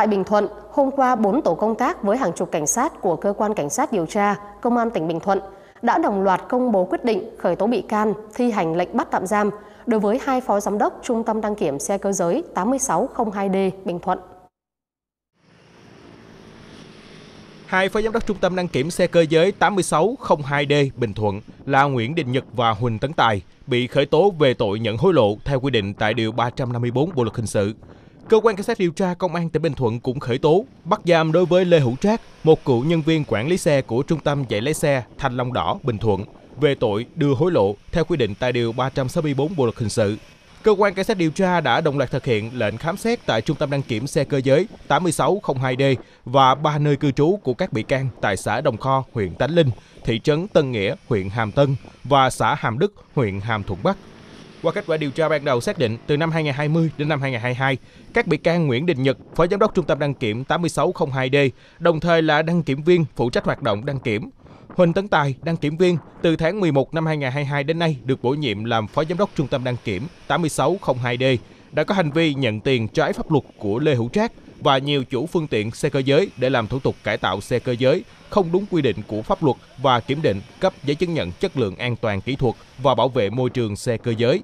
Tại Bình Thuận, hôm qua 4 tổ công tác với hàng chục cảnh sát của Cơ quan Cảnh sát điều tra, Công an tỉnh Bình Thuận đã đồng loạt công bố quyết định khởi tố bị can, thi hành lệnh bắt tạm giam đối với hai phó giám đốc Trung tâm đăng kiểm xe cơ giới 8602D Bình Thuận. Hai phó giám đốc trung tâm đăng kiểm xe cơ giới 8602D Bình Thuận là Nguyễn Đình Nhật và Huỳnh Tấn Tài bị khởi tố về tội nhận hối lộ theo quy định tại Điều 354 Bộ Luật Hình sự. Cơ quan Cảnh sát điều tra Công an tỉnh Bình Thuận cũng khởi tố, bắt giam đối với Lê Hữu Trác, một cựu nhân viên quản lý xe của Trung tâm dạy lái xe Thanh Long Đỏ, Bình Thuận, về tội đưa hối lộ theo quy định tại Điều 364 Bộ Luật Hình sự. Cơ quan Cảnh sát điều tra đã đồng loạt thực hiện lệnh khám xét tại Trung tâm đăng kiểm xe cơ giới 8602D và ba nơi cư trú của các bị can tại xã Đồng Kho, huyện Tánh Linh, thị trấn Tân Nghĩa, huyện Hàm Tân và xã Hàm Đức, huyện Hàm Thuận Bắc. Qua kết quả điều tra ban đầu xác định, từ năm 2020 đến năm 2022, các bị can Nguyễn Đình Nhật, Phó Giám đốc Trung tâm đăng kiểm 8602D, đồng thời là đăng kiểm viên phụ trách hoạt động đăng kiểm. Huỳnh Tấn Tài, đăng kiểm viên, từ tháng 11 năm 2022 đến nay được bổ nhiệm làm Phó Giám đốc Trung tâm đăng kiểm 8602D, đã có hành vi nhận tiền trái pháp luật của Lê Hữu Trác và nhiều chủ phương tiện xe cơ giới để làm thủ tục cải tạo xe cơ giới không đúng quy định của pháp luật và kiểm định cấp giấy chứng nhận chất lượng an toàn kỹ thuật và bảo vệ môi trường xe cơ giới.